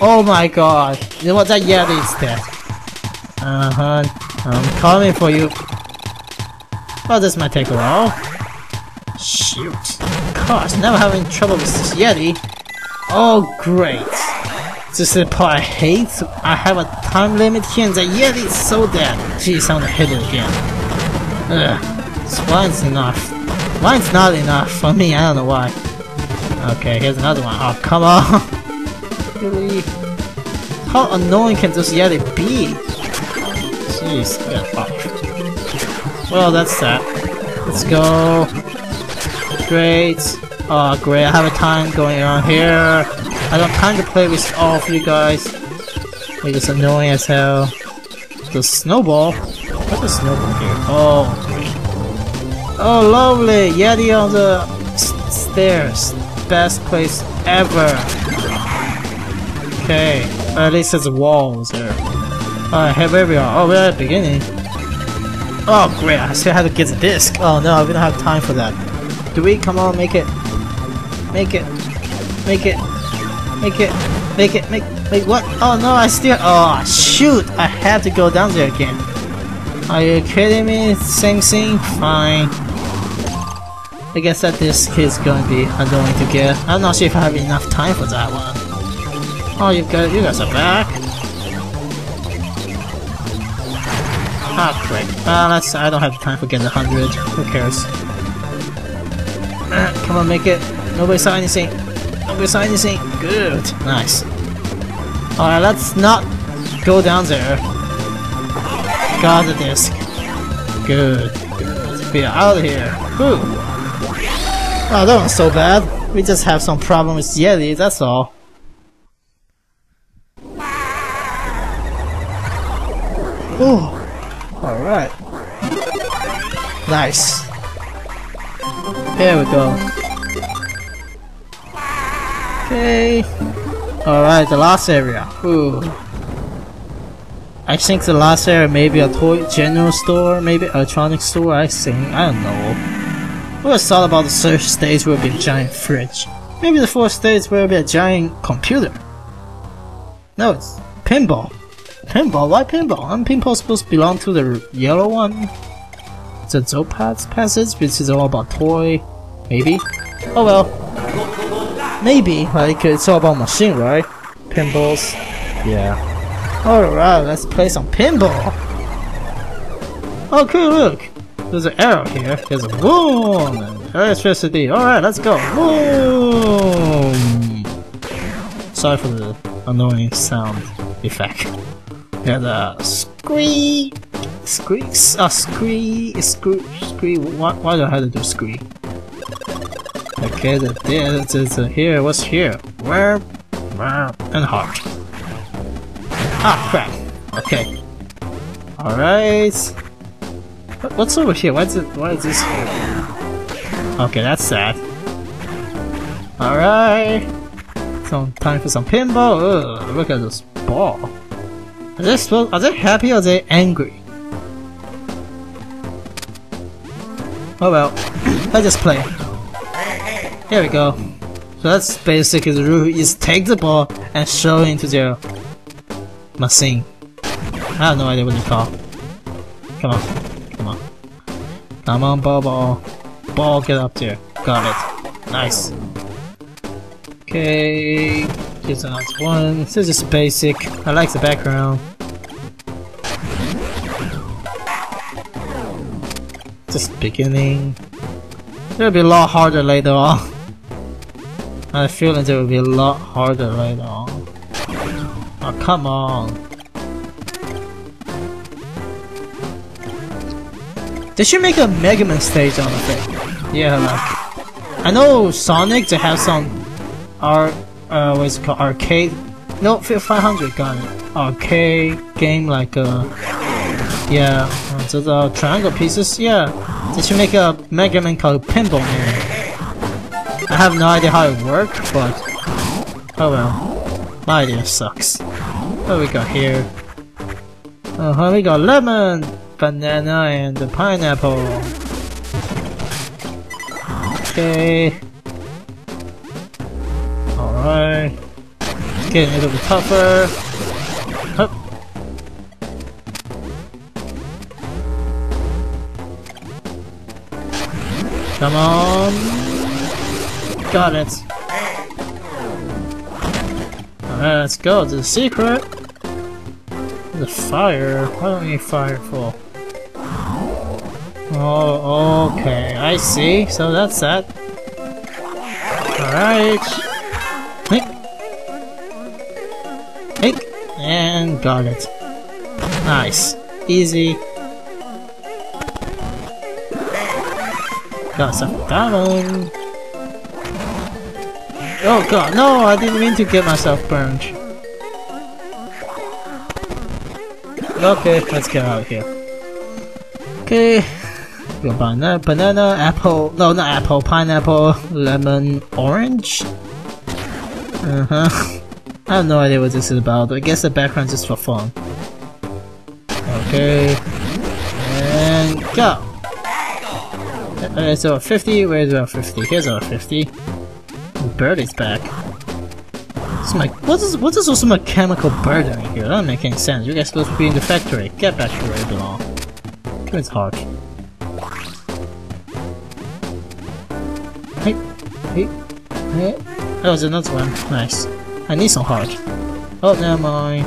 Oh my god! You know what? That Yeti is dead. Uh huh. I'm coming for you. Oh, this might take a while. Shoot. Gosh, never having trouble with this Yeti. Oh, great. This is the part I hate. I have a time limit here and the Yeti is so dead. Jeez, I'm gonna hit it again. Ugh. This one's enough. One's not enough for me, I don't know why. Okay, here's another one. Oh, come on. really? How annoying can this Yeti be? Jeez, off. Well, that's that. Let's go. Great. Oh, great. I have a time going around here. I don't time to play with all of you guys. It is annoying as hell. The snowball? What's the snowball here? Oh, Oh, lovely! Yeti on the stairs. Best place ever. Okay. At least there's walls there. Alright, here we are. Oh, we're at the beginning. Oh, great. I still have to get the disc. Oh, no, we don't have time for that. Do we? Come on, make it. Make it. Make it. Make it. Make it. Make. Make what? Oh, no, I still. Oh, shoot. I have to go down there again. Are you kidding me? Same thing? Fine. I guess that this is going to be annoying to get. I'm not sure if I have enough time for that one. Oh, you guys, you guys are back. Ah, great. Uh, let's. I don't have time for getting a hundred. Who cares? Uh, come on, make it. Nobody saw anything. Nobody saw anything. Good. Nice. Alright, let's not go down there. Got the disc. Good. Good. We are out of here. Whew. Oh, that was so bad. We just have some problem with Yeti, that's all. Oh, alright. Nice. There we go. Okay. Alright, the last area. Ooh. I think the last area may be a toy general store, maybe electronics store, I think. I don't know. We always thought about the third stage will be a giant fridge. Maybe the fourth stage will be a giant computer. No, it's pinball. Pinball? Why pinball? Aren't pinball supposed to belong to the yellow one? The Topaz passage, which is all about toy. Maybe? Oh well. Maybe. Like, it's all about machine, right? Pinballs. Yeah. Alright, let's play some pinball. Okay, look. There's an arrow here. There's a boom! Electricity. Alright, let's go. Boom! Sorry for the annoying sound effect. And uh, scree, scree, uh, scree, scree, scree. Why, why do I have to do scree? Okay, the the, the, here. What's here? Where, where, and heart. Ah, crap. Okay. All right. What, what's over here? What's it? What is this here? Okay, that's sad. All right. Some time for some pinball. Ugh, look at this ball. Are they are they happy or are they angry? Oh well, let's just play. Here we go. So that's basically the rule is take the ball and show it into their machine. I have no idea what you call. Come on, come on. Come on, ball, ball. Ball, get up there. Got it. Nice. Okay, here's another one. This is just basic. I like the background. just beginning. It'll be a lot harder later on. I feel like it will be a lot harder later on. Oh, come on. They should make a Mega Man stage on it. Yeah, like I know Sonic to have some art, uh, what's it called, arcade. No, 500 got it. Arcade game like uh, yeah, uh, so the triangle pieces. Yeah, they should make a Mega Man called Pinball Man. I have no idea how it works, but oh well, my idea sucks. What we got here? Oh, uh, we got lemon banana and the pineapple. Okay. Alright. Getting a little bit tougher. Hup. Come on. Got it. Alright, let's go to the secret. The fire? What do we need fire for? Oh, okay. I see. So that's that. Alright. Hink. Hink. And got it. Nice. Easy. Got some down. Oh god, no! I didn't mean to get myself burned. Okay, let's get out of here. Okay. banana, banana, apple, no, not apple, pineapple, lemon, orange? Uh-huh. I have no idea what this is about, I guess the background is for fun. Okay. And go! Okay, so 50, where's our 50? Here's our 50. The bird is back. It's my, what is, what is also mechanical bird doing here? That doesn't make any sense. You guys supposed to be in the factory. Get back to where you belong. It's hard. Hey, hey, hey. That was another one. Nice. I need some heart. Oh, never mind.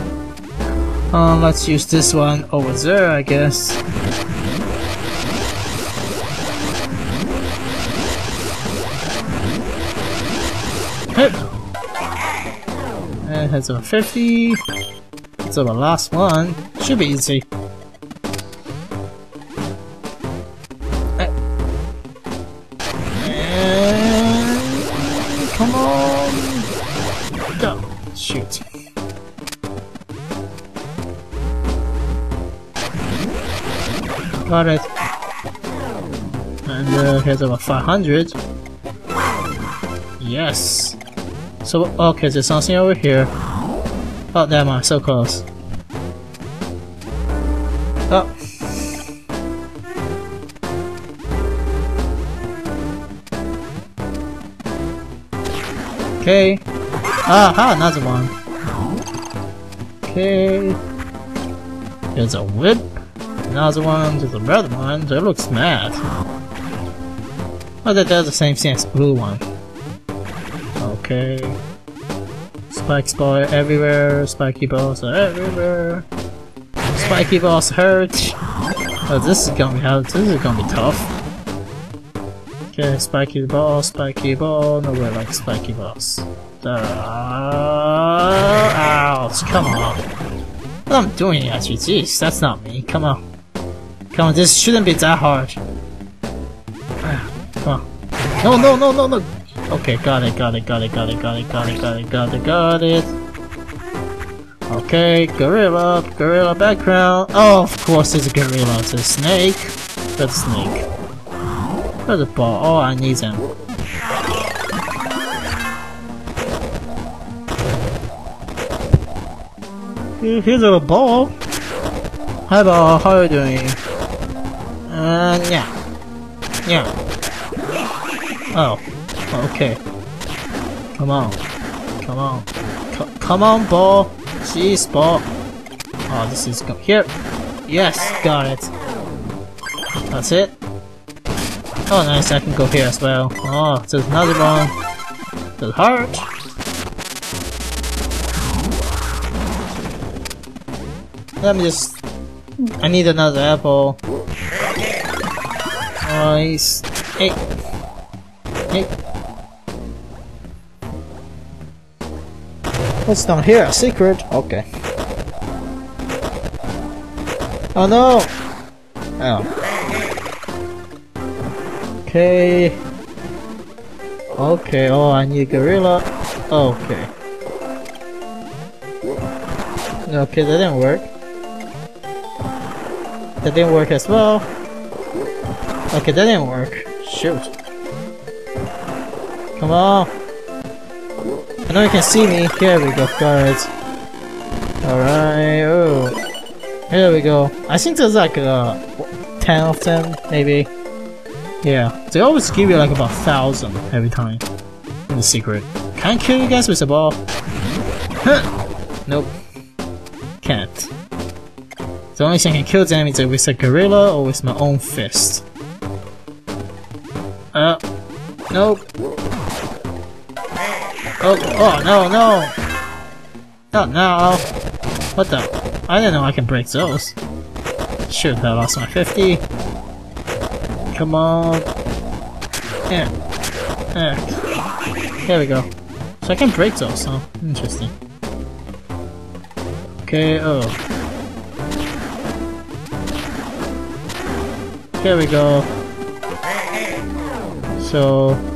Uh, let's use this one over there, I guess. Hey. And has a 50. So the last one should be easy. Come on, shoot. Got it. And uh, here's about 500. Yes. So, okay, there's something over here. Oh, damn, I'm so close. Oh. Okay. Aha, another one. Okay. There's a whip. Another one, there's another one. That looks mad. Oh, that does the same thing as blue one. Okay. Spike ball everywhere. Spiky balls are everywhere. Spiky balls hurt. Oh, this is gonna be hard. This is gonna be tough. Okay, spiky ball, spiky ball. Nobody likes spiky balls. Uh, ouch! Come on. What I'm doing actually, jeez, that's not me. Come on. Come on, this shouldn't be that hard. Come on. No, no, no, no, no. Okay, got it, got it, got it, got it, got it, got it, got it, got it, got it. Okay, gorilla, gorilla background. Oh, of course it's a gorilla. It's a snake. That's a snake. Where's the ball? Oh, I need them. Here's a ball. Hi, ball. How are you doing? Uh, yeah. Yeah. Oh. Okay. Come on. Come on. C come on, ball. Jeez, ball. Oh, this is go- Here! Yes, got it. That's it. Oh, nice, I can go here as well. Oh, there's another one. The heart. Let me just... I need another apple. Nice. Hey. Hey. What's down here? A secret? Okay. Oh no! Oh. Okay. Okay, oh, I need gorilla. Okay. Okay, that didn't work. That didn't work as well. Okay, that didn't work. Shoot. Come on. Know you can see me. Here we go, it. Alright, oh. Here we go. I think there's like a 10 of them, maybe. Yeah, they always give you like about 1000 every time. In the secret. Can I kill you guys with a ball? Huh. Nope. Can't. The only thing I can kill them is with a gorilla or with my own fist. Uh, nope. Oh, oh, no, no! Not now! What the? I didn't know I can break those. Shoot, I lost my 50. Come on. Yeah. There we go. So I can break those, huh? Interesting. Okay, oh. Here we go. So...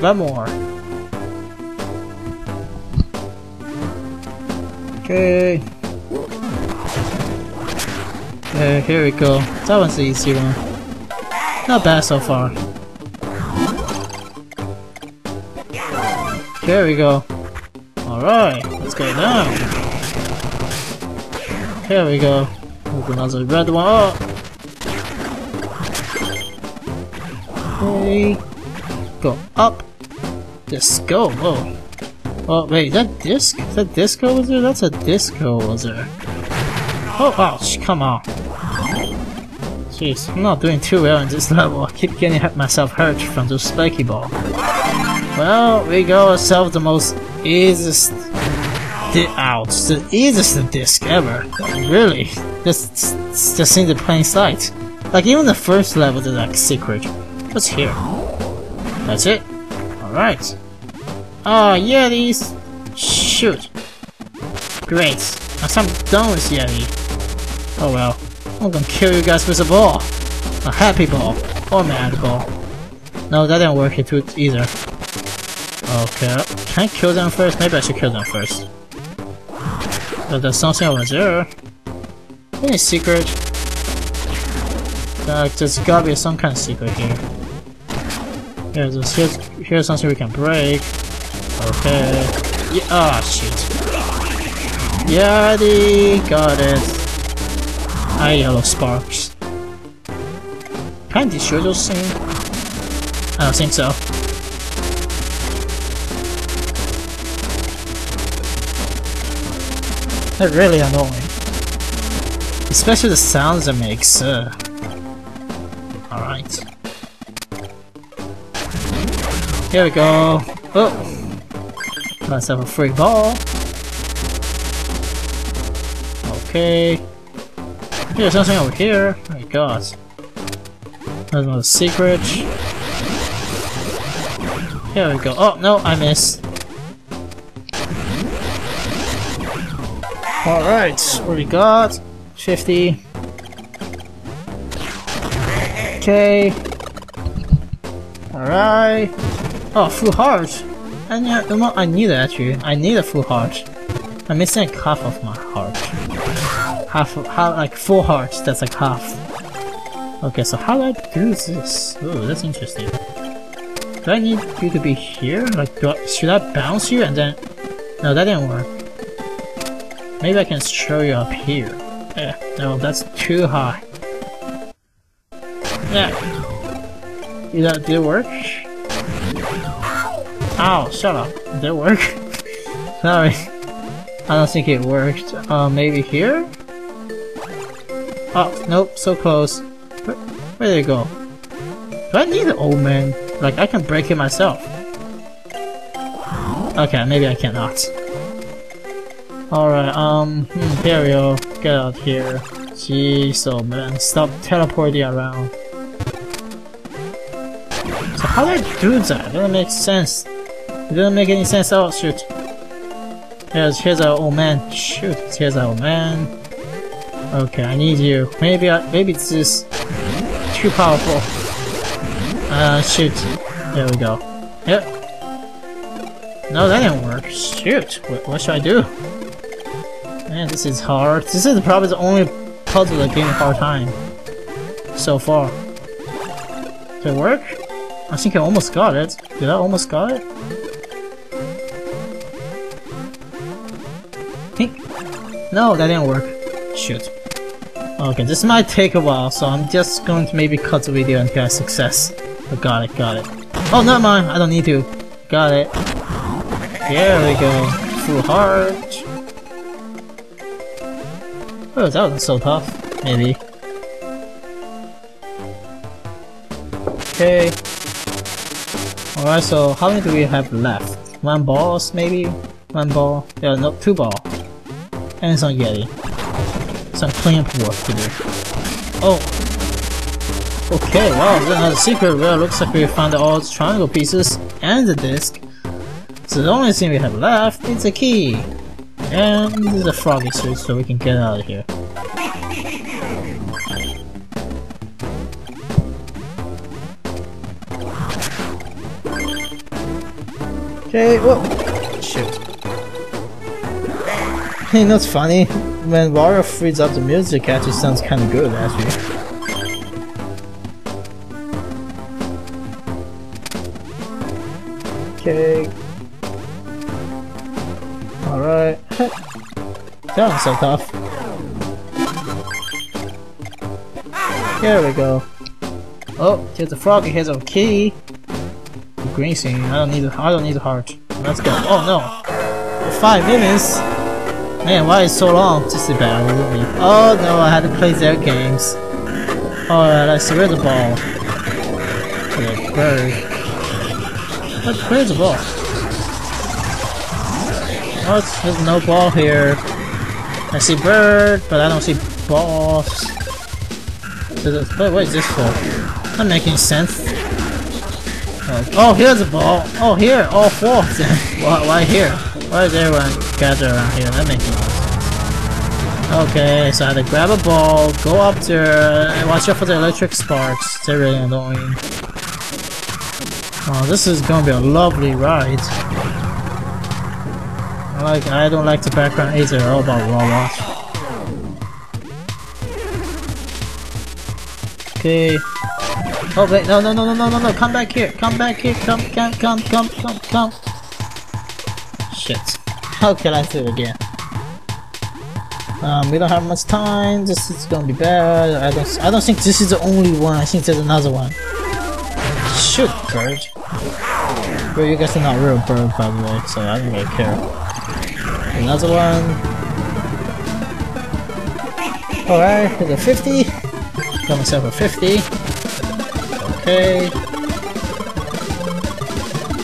One more. Okay. Uh, here we go. That one's the easy one. Not bad so far. Here we go. Alright, let's go down. Here we go. Another red one up. Okay. Go up. Disco. Whoa. Oh, wait, that disc? Is that disco wizard? That's a disco wizard. Oh, ouch, come on. Jeez, I'm not doing too well in this level. I keep getting myself hurt from those spiky ball. Well, we got ourselves the most easiest out, the easiest disc ever. Really, just just in the plain sight. Like even the first level is like secret. What's here? That's it. All right. Ah, oh, Yetis. Shoot. Great. I'm done with Yeti. Oh well. I'm gonna kill you guys with a ball. A happy ball. Or mad ball. No, that didn't work either. Okay. Can I kill them first? Maybe I should kill them first. But there's something over there. Any secret? Uh, there's gotta be some kind of secret here. Here's, here's, something we can break. Okay. Yeah, ah, oh, shit. Yadi! Got it. I yellow sparks. Can I destroy those things? I don't think so. They're really annoying. Especially the sounds it makes. Uh. Alright. Here we go. Oh! Myself a free ball. Okay. There's something over here. Oh my god. There's another secret. Here we go. Oh, no, I missed. Alright, what we got? 50. Okay. Alright. Oh, full heart. And yeah, I need it actually. I need a full heart. I'm missing half of my heart half, half like full hearts, that's like half. Okay, so how do I do this? Oh, that's interesting. Do I need you to be here? Like, I, should I bounce you and then... No, that didn't work. Maybe I can show you up here. Yeah, no, that's too high. Yeah. Did that did it work? Ow, shut up. Did it work? Sorry. I don't think it worked. Uh, maybe here? Oh, nope, so close. Where, where did it go? Do I need an old man? Like, I can break it myself. Okay, maybe I cannot. Alright, um, hmm, here we go. Get out here. Jeez, oh man, stop teleporting around. So how do I do that? That doesn't sense. It doesn't make any sense. Oh shoot. Here's here's our old man. Shoot, here's our old man. Okay, I need you. Maybe I, maybe it's just too powerful. Uh, shoot. There we go. Yep. No, that didn't work. Shoot. What, what should I do? Man, this is hard. This is probably the only puzzle that gave me a hard time so far. Did it work? I think I almost got it. Did I almost got it? No, that didn't work. Shoot. Okay, this might take a while, so I'm just going to maybe cut the video and get a success. Oh, got it, got it. Oh, never mind, I don't need to. Got it. There we go. Full heart. Oh, that wasn't so tough. Maybe. Okay. Alright, so how many do we have left? One balls, maybe? One ball? Yeah, no, two ball. And it's some Yeti. Some clamp work to do. Oh! Okay, wow, there's another secret it looks like we found all the triangle pieces and the disc. So the only thing we have left is a key. And there's a froggy suit so we can get out of here. Okay, whoa! You know what's funny? When Wario frees up the music, it actually sounds kinda good, actually. Okay. Alright. that was so tough. Here we go. Oh, here's a frog, here's a key green scene. I don't need a, I don't need a heart. Let's go. Oh no! Five minutes? Man, why is so long? Just a bad. Oh no, I had to play their games. Alright, I see. Where's the ball? Okay, bird. What, where's the ball? Oh, there's no ball here. I see bird, but I don't see balls. Wait, what is this for? Not making sense. Oh, oh here's a ball. Oh, here. All four why, why here? Why is everyone gathered around here? That makes no sense. Okay, so I had to grab a ball, go up there, uh, and watch out for the electric sparks. They're really annoying. Oh, this is gonna be a lovely ride. I like. I don't like the background either. All about watch. Okay. Oh wait, no, no, no, no, no, no, no, come back here, come back here, come, come, come, come, come, come. Shit. How can I do it again? Um, we don't have much time, this is gonna be bad, I don't, I don't think this is the only one, I think there's another one. Shoot, bird. Well, you guys are not real bird, by the way, so I don't really care. Another one. Alright, here's a 50. Got myself a 50. Okay.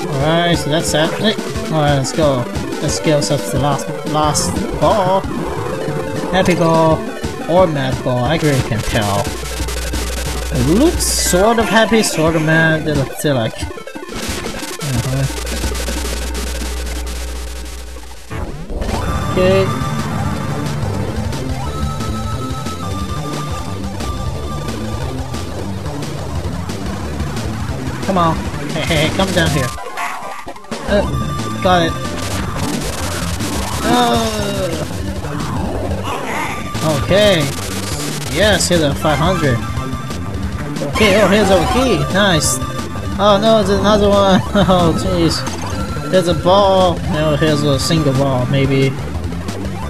Alright, so that's that. Hey. Alright, let's go. Let's get ourselves the last last ball. Happy ball or mad ball, I really can't tell. It looks sort of happy, sort of mad, they look they're like uh -huh. Okay. Come on. Hey, hey, hey, come down here. Uh, got it. Uh, okay. Yes, here's a 500. Okay, oh, here's our key. Nice. Oh no, there's another one. Oh, jeez. There's a ball. No, here's a single ball, maybe.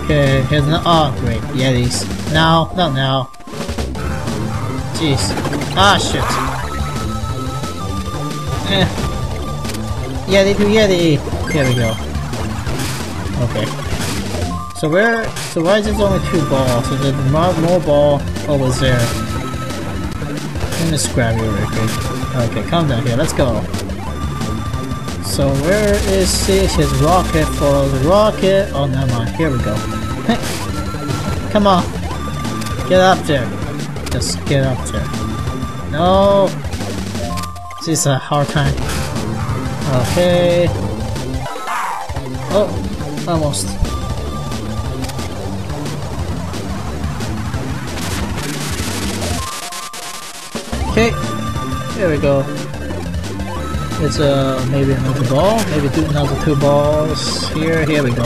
Okay, here's no. Oh, great. Yetis. Now, not now. Jeez. Ah, shit. Eh. Yeti to Yeti! There we go. Okay. So where, so why is there only two balls? So there's more, more ball over there. Let me just grab you real quick. Okay, come down here, let's go. So where is this? His rocket for the rocket. Oh, never mind. Here we go. come on. Get up there. Just get up there. No. This is a hard time. Okay. Oh, almost. Okay, here we go. It's uh maybe another ball, maybe do another two balls here. Here we go.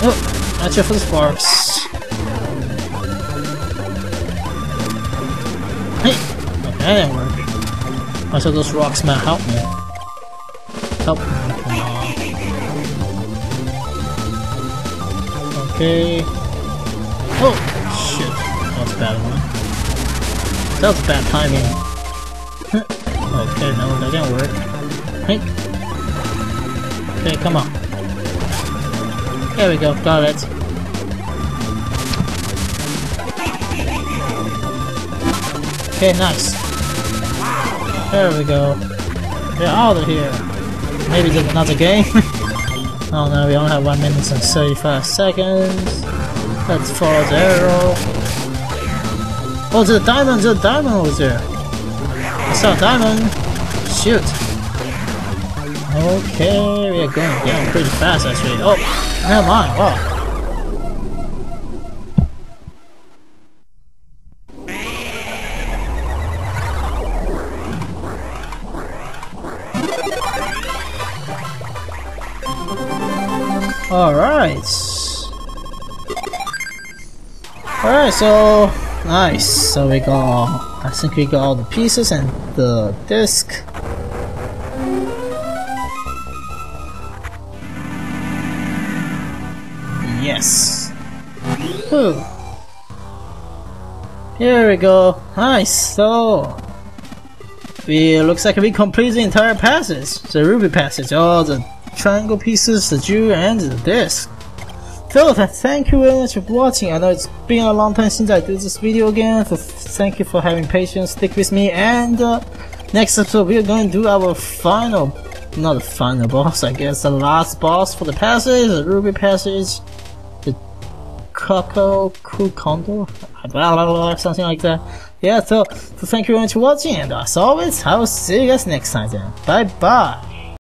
Oh, that's it for the sparks. Hey, okay, that didn't work. I said those rocks might help me. On. Okay. Oh, Shit. That was bad one. That was bad timing. okay, no, that didn't work. Hey. Okay, come on. There we go, got it. Okay, nice. There we go. Get out of here. Maybe there's another game? oh no, we only have 1 minute and 35 seconds. Let's follow the arrow. Oh, there's a diamond! A diamond over there! I saw a diamond! Shoot! Okay, we are going down pretty fast actually. Oh, never mind, wow. So nice. So we got I think we got all the pieces and the disc. Yes. Whew. Here we go. Nice. So we looks like we complete the entire passage. The ruby passage, all the triangle pieces, the jewel and the disc. So thank you very much for watching. I know it's been a long time since I do this video again. So thank you for having patience, stick with me, and uh, next episode we're going to do our final, not the final boss, I guess, the last boss for the passage, the Ruby passage, the Coco Kukondo, blah, blah, blah, something like that. Yeah, so, so thank you very much for watching, and as always, I will see you guys next time then. Bye bye.